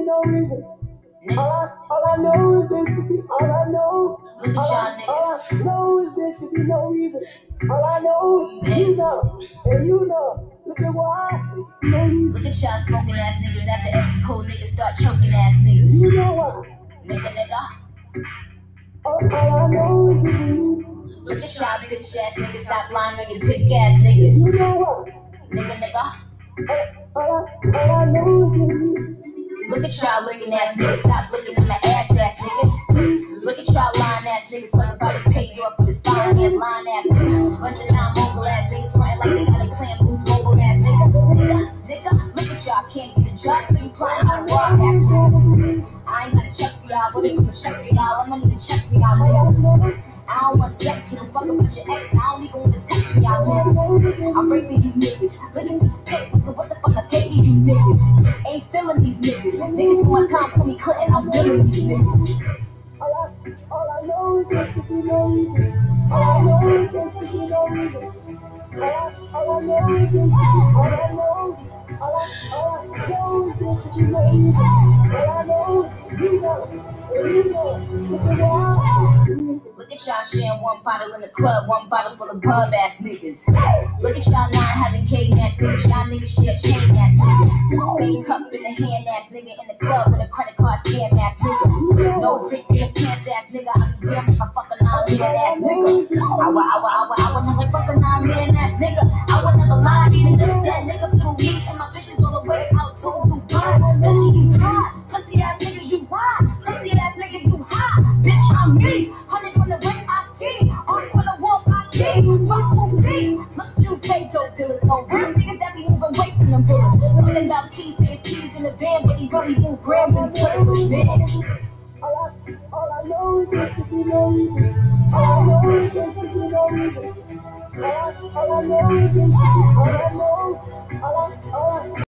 be no reason. All I, all I know is there should be, all I know. Look at All y'all I, all niggas. I know is there should be no reason. All I know is you know, and you know. Look at why, no reason. Look at y'all smoking ass niggas after every cool nigga start choking ass niggas. You know why. Nigga, nigga. All, all I know is you. Look at y'all bitch ass niggas stop lying on your dick ass niggas. You niggas. know why. Nigga, nigga. All, all, I, all I know is you. Look at y'all looking ass niggas stop looking at my ass ass niggas. Look at y'all lying ass niggas talking about this paid off for this fine ass lying ass nigga. Bunch of non-mobile ass niggas fronting like they got a plan who's mobile ass nigga. Nigga, nigga. Look at y'all can't get a job so you plotting how to rob ass niggas. I ain't got a check for y'all, but if I'm a check for y'all, I'ma need a check for y'all niggas. I don't want sex, give a fuck about your ex. I don't even want to text y'all niggas. I'm raping these niggas. Look at this pic, look at what the fuck I gave you, you niggas. Ain't feeling these niggas. Niggas one time pull me Clinton, I'm feeling these niggas. All I, all I know is there should be no reason. All I know is there should be no reason. All I, all I know is there should be, all I know, all I, all I know is there should be no reason. All I know, you know, you know. At why. Look at y'all sharing one bottle in the club, one bottle full of pub ass niggas. Look at y'all not having cane ass niggas, y'all niggas share chain ass niggas. Same cup in the hand ass nigga in the club with a credit card scam ass nigga. No dick in the pants ass nigga, I be damn if I fuck a nine man ass nigga. I would, I would, I would, I would never fuck a nine man ass nigga. I would never lie, even if that nigga still me and my bitches all the way out to Dubai. Bitch, you try, pussy ass niggas, you why? Pussy ass nigga, you high. Bitch, I'm me. I see. Fuck who see. Look, you fake dope dealers. No real niggas that be moving weight from them villas. Talking about keys, says keys in the van, but he really move grams it with man. All I, all I know is should be no reason. All I know is should be no reason. All I, all I know is there should be, all I